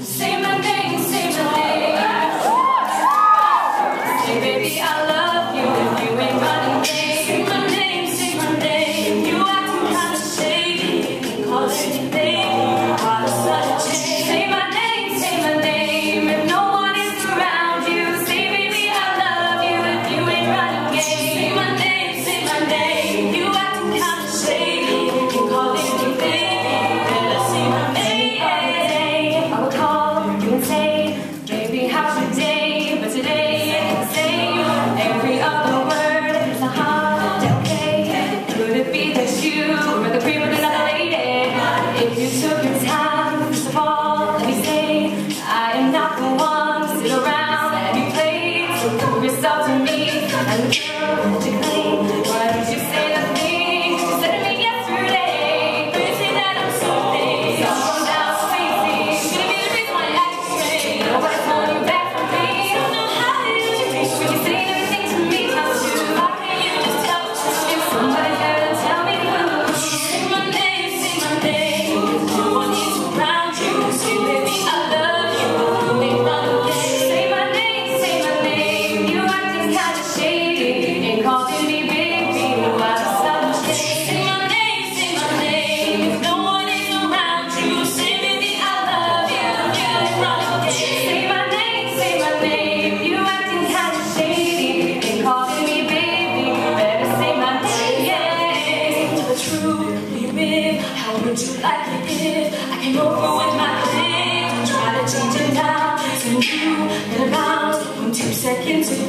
Say Thank you. would you like it if I came over with my clip? Try to change it now, so you get around. In two seconds.